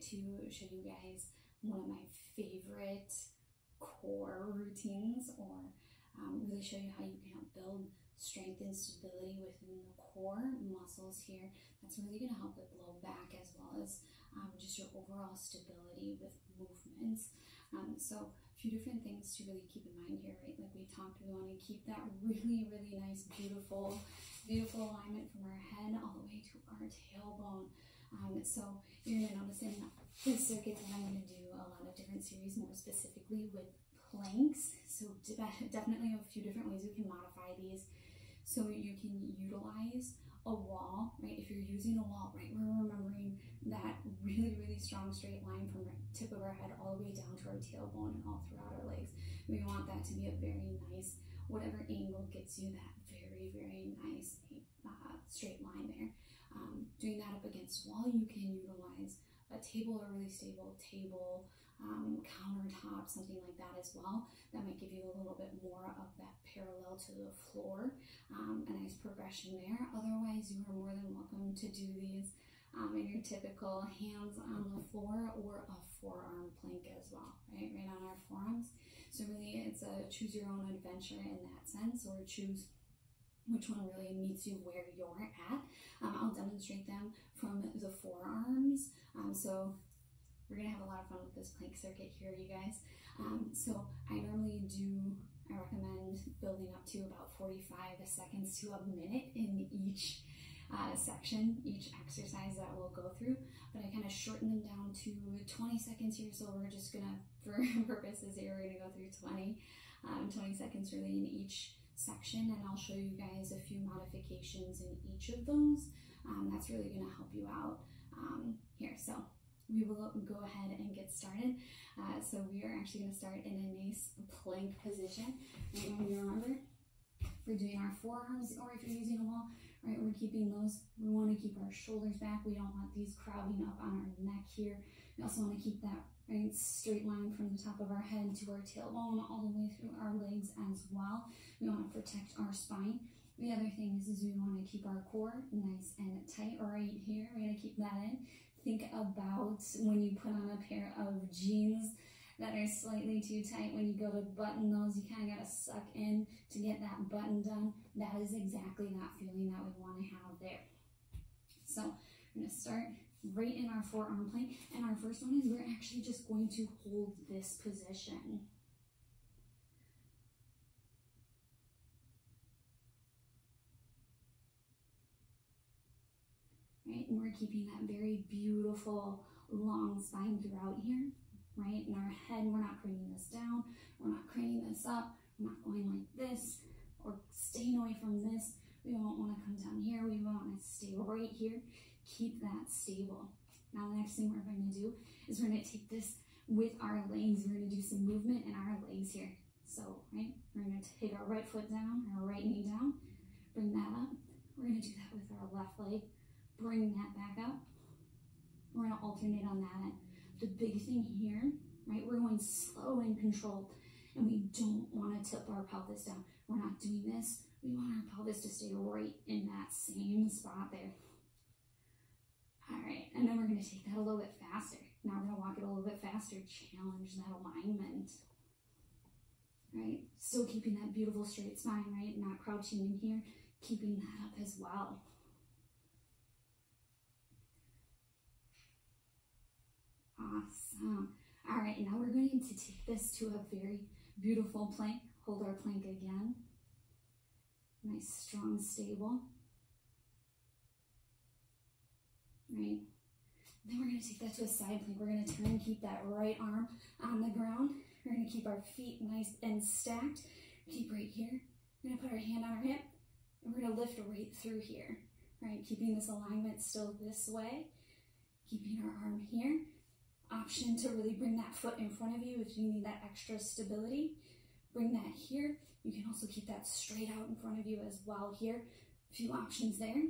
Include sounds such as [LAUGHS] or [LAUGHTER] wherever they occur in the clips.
to show you guys one of my favorite core routines or um, really show you how you can help build strength and stability within the core muscles here. That's really going to help with low back as well as um, just your overall stability with movements. Um, so a few different things to really keep in mind here, right? Like we talked, we want to keep that really, really nice, beautiful, beautiful alignment from our head all the way to our tailbone. Um, so you're going to notice in this circuit that I'm going to do a lot of different series more specifically with planks. So [LAUGHS] definitely a few different ways we can modify these. So you can utilize a wall, right? If you're using a wall, right, we're remembering that really, really strong straight line from tip of our head all the way down to our tailbone and all throughout our legs. We want that to be a very nice, whatever angle gets you that very, very nice uh, straight line there. Um, doing that up against wall, you can utilize a table, a really stable table, um, countertop, something like that as well. That might give you a little bit more of that parallel to the floor, um, a nice progression there. Otherwise, you are more than welcome to do these um, in your typical hands on the floor or a forearm plank as well, right? Right on our forearms. So really, it's a choose your own adventure in that sense, or choose which one really meets you where you're at. Um, I'll demonstrate them from the forearms. Um, so we're gonna have a lot of fun with this plank circuit here, you guys. Um, so I normally do, I recommend building up to about 45 seconds to a minute in each uh, section, each exercise that we'll go through, but I kind of shorten them down to 20 seconds here, so we're just gonna, [LAUGHS] for purposes here, we're gonna go through 20, um, 20 seconds really in each section, and I'll show you guys a few modifications in each of those. Um, that's really gonna help you out um, here. So we will go ahead and get started. Uh, so we are actually going to start in a nice plank position. Right when you remember, we're doing our forearms, or if you're using a wall, right, we're keeping those. We want to keep our shoulders back. We don't want these crowding up on our neck here. We also want to keep that right straight line from the top of our head to our tailbone all the way through our legs as well. We want to protect our spine. The other thing is, is we want to keep our core nice and tight right here. We're going to keep that in think about when you put on a pair of jeans that are slightly too tight. When you go to button those, you kind of got to suck in to get that button done. That is exactly that feeling that we want to have there. So I'm going to start right in our forearm plank. And our first one is we're actually just going to hold this position. right? And we're keeping that very beautiful long spine throughout here, right? In our head, we're not craning this down, we're not craning this up, we're not going like this or staying away from this. We don't want to come down here, we want to stay right here. Keep that stable. Now the next thing we're going to do is we're going to take this with our legs. We're going to do some movement in our legs here. So, right, we're going to take our right foot down, our right knee down, bring that up. We're going to do that with our left leg bring that back up. We're gonna alternate on that. The big thing here, right, we're going slow and controlled and we don't wanna tip our pelvis down. We're not doing this. We want our pelvis to stay right in that same spot there. All right, and then we're gonna take that a little bit faster. Now we're gonna walk it a little bit faster, challenge that alignment. Right, still keeping that beautiful straight spine, right? Not crouching in here, keeping that up as well. Awesome. All right, now we're going to take this to a very beautiful plank. Hold our plank again. Nice, strong, stable. Right. Then we're going to take that to a side plank. We're going to turn and keep that right arm on the ground. We're going to keep our feet nice and stacked. Keep right here. We're going to put our hand on our hip, and we're going to lift right through here. Right, keeping this alignment still this way. Keeping our arm here option to really bring that foot in front of you if you need that extra stability. Bring that here. You can also keep that straight out in front of you as well here. A few options there.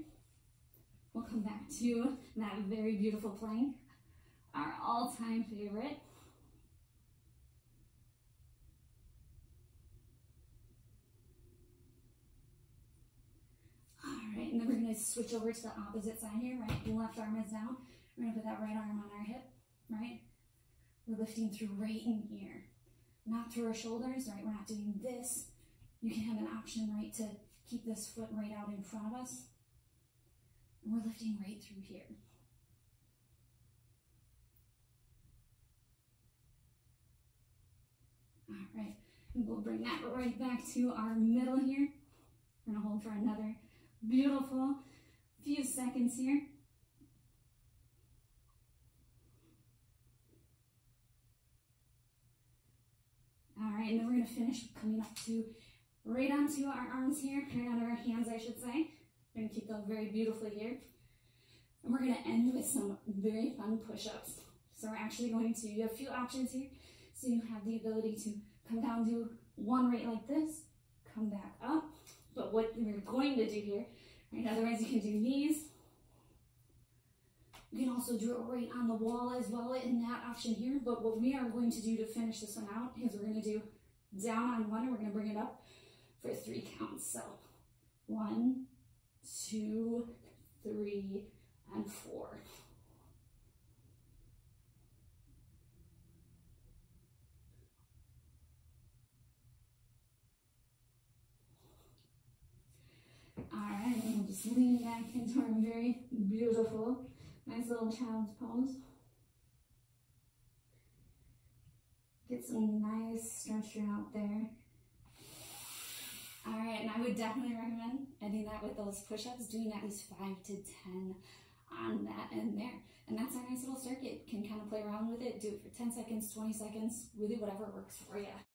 We'll back to that very beautiful plank, our all-time favorite. All right, and then we're gonna switch over to the opposite side here, right? The left arm is down. We're gonna put that right arm on our hip right? We're lifting through right in here, not through our shoulders, right? We're not doing this. You can have an option, right, to keep this foot right out in front of us. We're lifting right through here. All right, and we'll bring that right back to our middle here. We're gonna hold for another beautiful few seconds here. All right, and then we're gonna finish coming up to right onto our arms here, right onto our hands, I should say. Gonna keep those very beautifully here. And we're gonna end with some very fun push-ups. So we're actually going to, you have a few options here. So you have the ability to come down, do one right like this, come back up. But what we're going to do here, right, otherwise you can do these. You can also do it right on the wall as well in that option here. But what we are going to do to finish this one out is we're gonna do down on one and we're gonna bring it up for three counts. So one, two, three, and four. All right, and we'll just lean back into our very beautiful, nice little child's pose. Get some nice stretch out there. And I would definitely recommend ending that with those push-ups, doing at least five to 10 on that end there. And that's our nice little circuit. Can kind of play around with it, do it for 10 seconds, 20 seconds, really whatever works for you.